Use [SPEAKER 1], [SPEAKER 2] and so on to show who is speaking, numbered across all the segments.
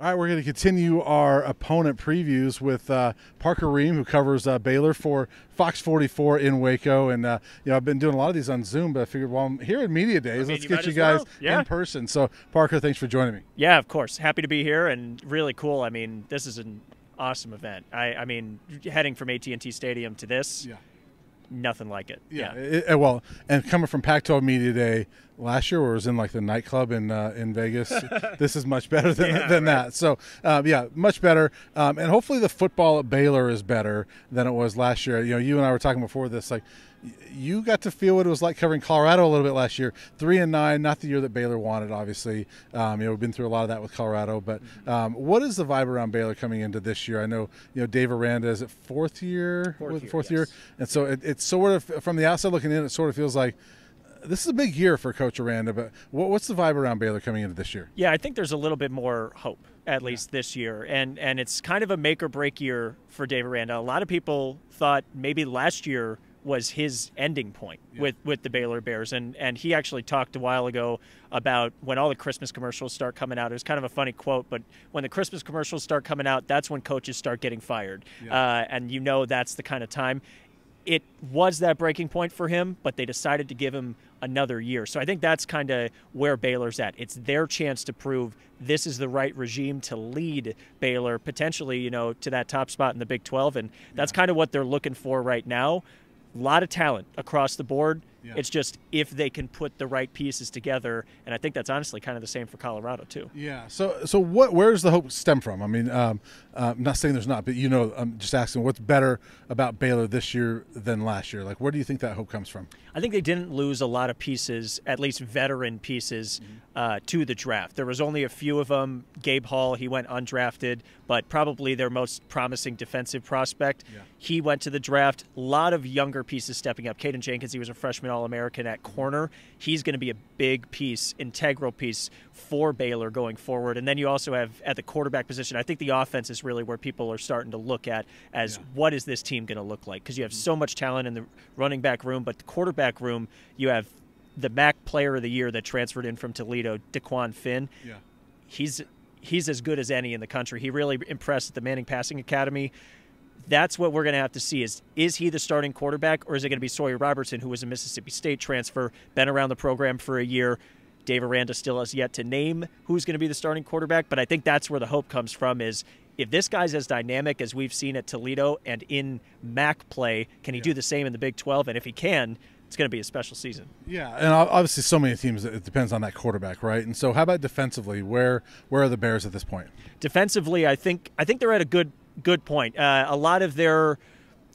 [SPEAKER 1] All right, we're going to continue our opponent previews with uh, Parker Rehm, who covers uh, Baylor for Fox 44 in Waco. And, uh, you know, I've been doing a lot of these on Zoom, but I figured, well, I'm here at Media Days.
[SPEAKER 2] I mean,
[SPEAKER 1] Let's
[SPEAKER 2] you
[SPEAKER 1] get you guys
[SPEAKER 2] well. Yeah.
[SPEAKER 1] in person. So, Parker, thanks for joining me.
[SPEAKER 2] Yeah, of course. Happy to be here and really cool. I mean, this is an awesome event. I, I mean, heading from AT&T Stadium to this, nothing like it.
[SPEAKER 1] Yeah. it- it- well, and coming from Pac-12 Media Day last year, where it was in like the nightclub in uh, in Vegas, this is much better than,
[SPEAKER 2] Yeah,
[SPEAKER 1] than
[SPEAKER 2] right.
[SPEAKER 1] that. So, um, yeah, much better. Um, and hopefully, the football at Baylor is better than it was last year. You know, you and I were talking before this, like. You got to feel what it was like covering Colorado a little bit last year. Three and nine, not the year that Baylor wanted, obviously. Um, you know, we've been through a lot of that with Colorado. But um, what is the vibe around Baylor coming into this year? I know, you know, Dave Aranda is it fourth year?
[SPEAKER 2] Fourth year,
[SPEAKER 1] fourth
[SPEAKER 2] yes.
[SPEAKER 1] year, and so it, it's sort of from the outside looking in, it sort of feels like uh, this is a big year for Coach Aranda. But what's the vibe around Baylor coming into this year?
[SPEAKER 2] Yeah, I think there's a little bit more hope, at least this year, and and it's kind of a make or break year for Dave Aranda. A lot of people thought maybe last year was his ending point with with the Baylor Bears, and and he actually talked a while ago about when all the Christmas commercials start coming out. It was kind of a funny quote, but when the Christmas commercials start coming out, that's when coaches start getting fired, uh, and you know that's the kind of time it was that breaking point for him, but they decided to give him another year. So I think that's kind of where Baylor's at. It's their chance to prove this is the right regime to lead Baylor potentially, you know, to that top spot in the Big 12 and that's kind of what they're looking for right now. A lot of talent across the board.
[SPEAKER 1] Yeah.
[SPEAKER 2] It's just if they can put the right pieces together, and I think that's honestly kind of the same for Colorado too.
[SPEAKER 1] Yeah. So so what? Where does the hope stem from? I mean, um, uh, I'm not saying there's not, but you know, I'm just asking what's better about Baylor this year than last year. Like, where do you think that hope comes from?
[SPEAKER 2] I think they didn't lose a lot of pieces, at least veteran pieces, uh, to the draft. There was only a few of them. Gabe Hall, he went undrafted, but probably their most promising defensive prospect.
[SPEAKER 1] Yeah.
[SPEAKER 2] He went to the draft. A lot of younger pieces stepping up. Caden Jenkins, he was a freshman All American at corner. He's going to be a big piece, integral piece for Baylor going forward. And then you also have at the quarterback position, I think the offense is really where people are starting to look at as
[SPEAKER 1] Yeah.
[SPEAKER 2] what is this team going to look like? Because you have mm-hmm. so much talent in the running back room, but the quarterback room, you have the MAC player of the year that transferred in from Toledo, Dequan Finn.
[SPEAKER 1] Yeah.
[SPEAKER 2] He's he's as good as any in the country. He really impressed at the Manning Passing Academy. That's what we're going to have to see is is he the starting quarterback or is it going to be Sawyer Robertson who was a Mississippi State transfer, been around the program for a year. Dave Aranda still has yet to name who's going to be the starting quarterback, but I think that's where the hope comes from is if this guy's as dynamic as we've seen at Toledo and in MAC play, can he
[SPEAKER 1] Yeah.
[SPEAKER 2] do the same in the Big 12? And if he can, it's going to be a special season.
[SPEAKER 1] Yeah, and obviously, so many teams. It depends on that quarterback, right? And so, how about defensively? Where where are the Bears at this point?
[SPEAKER 2] defensively, I think I think they're at a good good point. Uh, a lot of their,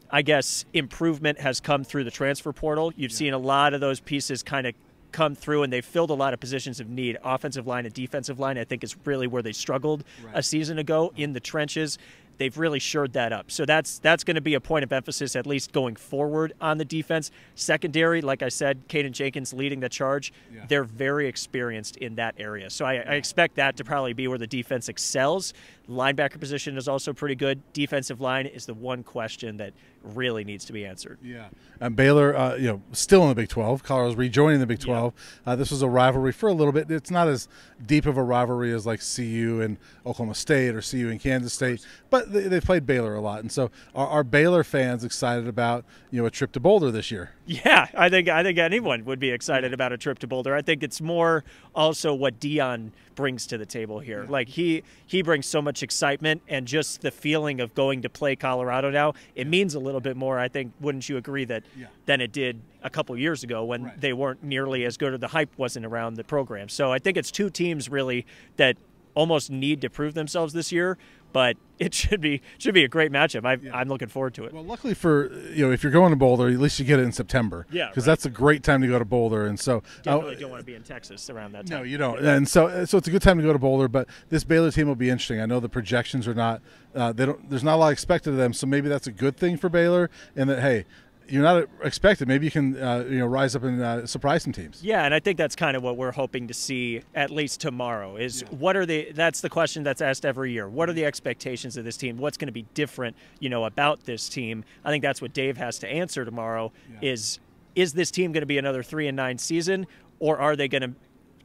[SPEAKER 2] I guess, improvement has come through the transfer portal. You've seen a lot of those pieces kind of come through, and they've filled a lot of positions of need. Offensive line and defensive line, I think, is really where they struggled a season ago in the trenches. They've really shored that up. So that's that's going to be a point of emphasis, at least going forward on the defense. Secondary, like I said, Caden Jenkins leading the charge.
[SPEAKER 1] Yeah.
[SPEAKER 2] They're very experienced in that area. So I, I expect that to probably be where the defense excels. Linebacker position is also pretty good. Defensive line is the one question that really needs to be answered.
[SPEAKER 1] Yeah, and Baylor, uh, you know, still in the Big Twelve. Colorado's rejoining the Big Twelve. Uh, this was a rivalry for a little bit. It's not as deep of a rivalry as like CU and Oklahoma State or CU and Kansas State, but they, they played Baylor a lot. And so, are, are Baylor fans excited about you know a trip to Boulder this year?
[SPEAKER 2] Yeah, I think I think anyone would be excited mm. about a trip to Boulder. I think it's more also what Deion brings to the table here. Like he he brings so much excitement and just the feeling of going to play Colorado now. It means a little bit more. I think. Wouldn't you agree that
[SPEAKER 1] Yeah.
[SPEAKER 2] than it did a couple years ago when
[SPEAKER 1] Right.
[SPEAKER 2] they weren't nearly as good or the hype wasn't around the program. So I think it's two teams really that almost need to prove themselves this year. But it should be should be a great matchup. I, I'm looking forward to it.
[SPEAKER 1] Well, luckily for you know, if you're going to Boulder, at least you get it in September.
[SPEAKER 2] Yeah,
[SPEAKER 1] because
[SPEAKER 2] right.
[SPEAKER 1] that's a great time to go to Boulder. And so, uh,
[SPEAKER 2] Definitely don't want to be in Texas around that time.
[SPEAKER 1] No, you don't. And so, so it's a good time to go to Boulder. But this Baylor team will be interesting. I know the projections are not. Uh, they don't. There's not a lot expected of them. So maybe that's a good thing for Baylor. And that hey, you're not expected. Maybe you can uh, you know rise up and uh, surprise some teams.
[SPEAKER 2] Yeah, and I think that's kind of what we're hoping to see at least tomorrow. Is what are the? That's the question that's asked every year. What are the expectations of this team? What's going to be different, you know, about this team? I think that's what Dave has to answer tomorrow. Is is this team going to be another three and nine season, or are they going to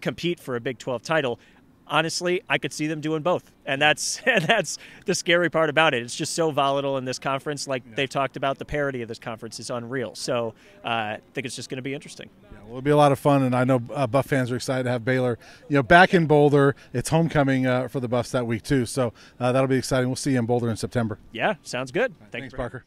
[SPEAKER 2] compete for a Big 12 title? Honestly, I could see them doing both, and that's and that's the scary part about it. It's just so volatile in this conference. Like yeah. they've talked about, the parity of this conference is unreal. So uh, I think it's just going to be interesting.
[SPEAKER 1] Yeah, well, it'll be a lot of fun, and I know uh, Buff fans are excited to have Baylor, you know, back in Boulder. It's homecoming uh, for the Buffs that week too, so uh, that'll be exciting. We'll see you in Boulder in September.
[SPEAKER 2] Yeah, sounds good.
[SPEAKER 1] Right, thanks, Parker.